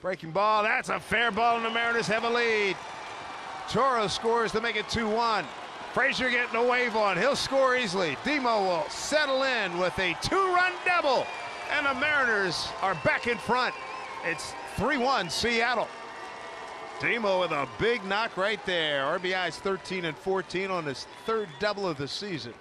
Breaking ball. That's a fair ball, and the Mariners have a lead. Toro scores to make it 2 1. Frazier getting a wave on. He'll score easily. Demo will settle in with a two run double. And the Mariners are back in front. It's 3 1 Seattle. Demo with a big knock right there. RBI's 13 and 14 on his third double of the season.